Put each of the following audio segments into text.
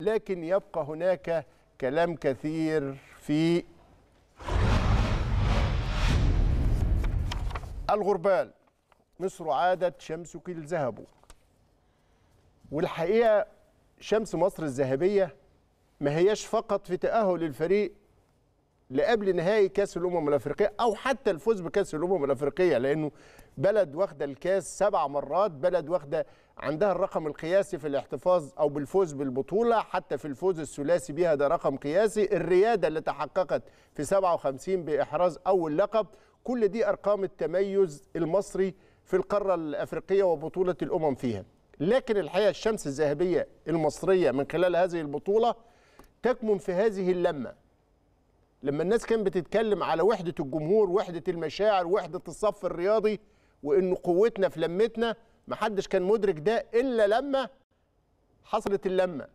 لكن يبقى هناك كلام كثير في الغربال. مصر عادت شمسك الذهب والحقيقة شمس مصر الذهبية ما هياش فقط في تأهل الفريق لقبل نهائي كأس الأمم الأفريقية أو حتى الفوز بكأس الأمم الأفريقية لأنه بلد واخدة الكاس سبع مرات بلد واخدة عندها الرقم القياسي في الاحتفاظ أو بالفوز بالبطولة حتى في الفوز الثلاثي بها ده رقم قياسي. الريادة اللي تحققت في 57 بإحراز أول لقب كل دي أرقام التميز المصري في القارة الأفريقية وبطولة الأمم فيها. لكن الحقيقة الشمس الذهبية المصرية من خلال هذه البطولة تكمن في هذه اللمة. لما الناس كانت بتتكلم على وحدة الجمهور وحدة المشاعر وحدة الصف الرياضي وإن قوتنا في لمتنا محدش كان مدرك ده إلا لما حصلت اللمة.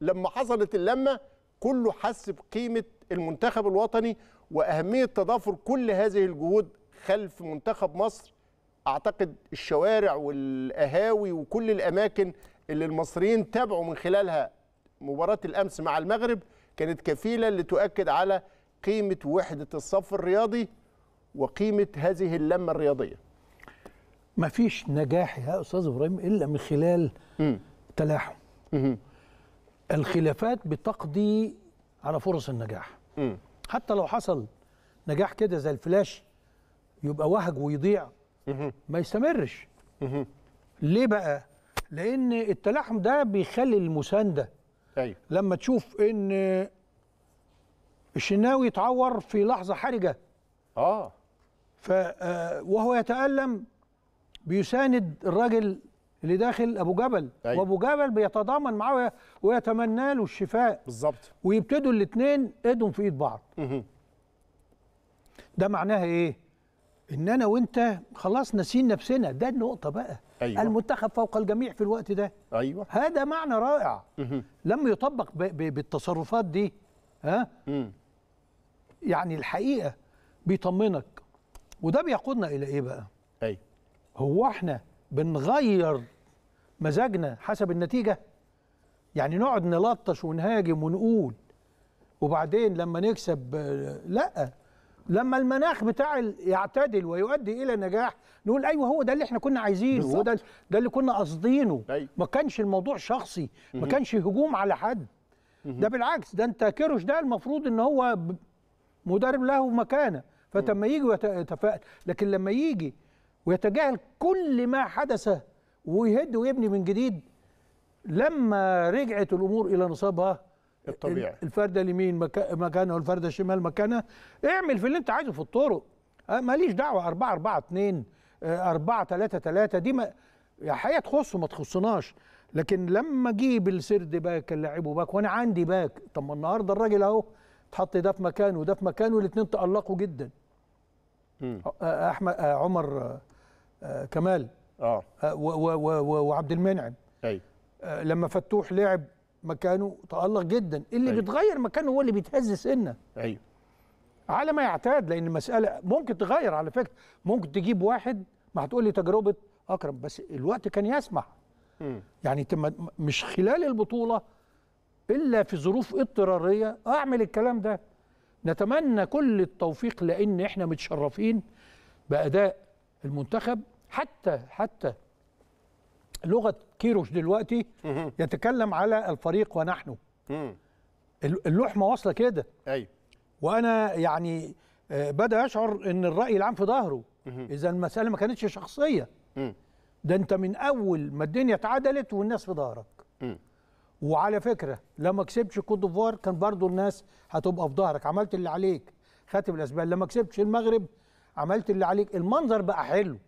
لما حصلت اللمة كله حس بقيمة المنتخب الوطني وأهمية تضافر كل هذه الجهود خلف منتخب مصر. أعتقد الشوارع والقهاوي وكل الأماكن اللي المصريين تابعوا من خلالها مباراة الأمس مع المغرب كانت كفيلة لتؤكد على قيمة وحدة الصف الرياضي وقيمة هذه اللمة الرياضية. ما فيش نجاح يا أستاذ إبراهيم إلا من خلال تلاحم. الخلافات بتقضي على فرص النجاح. حتى لو حصل نجاح كده زي الفلاش يبقى وهج ويضيع. ما يستمرش. ليه بقى؟ لأن التلاحم ده بيخلي المساندة. أيوة. لما تشوف إن الشناوي يتعور في لحظة حرجة. آه. ف آه، وهو يتألم بيساند الراجل اللي داخل أبو جبل. أيوة. وأبو جبل بيتضامن معاه وي- ويتمنى له الشفاء. بالظبط. ويبتدوا الاثنين إيدهم في إيد بعض. مهم. ده معناها إيه؟ إن أنا وأنت خلاص ناسين نفسنا. ده النقطة بقى. أيوة. المنتخب فوق الجميع في الوقت ده. أيوة. هذا معنى رائع. لما يطبق ب- ب- بالتصرفات دي. ها؟ مم. يعني الحقيقة بيطمنك. وده بيقودنا إلى إيه بقى؟ أيوة هو إحنا بنغير مزاجنا حسب النتيجة؟ يعني نقعد نلطش ونهاجم ونقول وبعدين لما نكسب لأ. لما المناخ بتاع يعتدل ويؤدي إلى نجاح نقول أيوه هو ده اللي إحنا كنا عايزينه هو ده. ده اللي كنا قاصدينه. أيوة. ما كانش الموضوع شخصي ما كانش هجوم على حد. ده بالعكس ده أنت كيروش ده المفروض إن هو مدرب له مكانة. فلما يجي ويت- يتفائل. لكن لما يجي ويتجاهل كل ما حدث ويهد ويبني من جديد لما رجعت الأمور إلى نصابها الطبيعي. الفردة اليمين مكا- مكانها والفردة الشمال مكانها اعمل في اللي انت عايزه في الطرق. أه، ماليش دعوة. 4 4 2 4 3 3 دي ما يا حقيقه تخصه ما تخصناش. لكن لما أجيب ال third back اللي لعبه back وأنا عندي back طب ما النهارده الراجل اهو اتحط ده في مكانه وده في مكانه والاثنين تألقوا جدا. أحمد آه، عمر كمال و- وعبد المنعم. أيوة آه، لما فتوح لعب مكانه تألق جدا. اللي أيوة. بيتغير مكانه هو اللي بيتهز سنة. أيوة على ما يعتاد لأن المسألة ممكن تغير على فكرة. ممكن تجيب واحد ما هتقول لي تجربة اكرم بس الوقت كان يسمح. مم. يعني تم مش خلال البطولة إلا في ظروف اضطرارية. أعمل الكلام ده. نتمنى كل التوفيق لأن إحنا متشرفين بأداء المنتخب. حتى حتى لغة كيروش دلوقتي يتكلم على الفريق ونحن. اللحمة واصلة كده. أيوة وأنا يعني آه، بدأ يشعر إن الرأي العام في ظهره. إذا المسألة ما كانتش شخصية. ده أنت من أول ما الدنيا اتعدلت والناس في ظهرك. وعلى فكرة لما كسبتش كوت ديفوار كان برضو الناس هتبقى في ظهرك. عملت اللي عليك خاتم الاسبان لما كسبتش المغرب عملت اللي عليك. المنظر بقى حلو.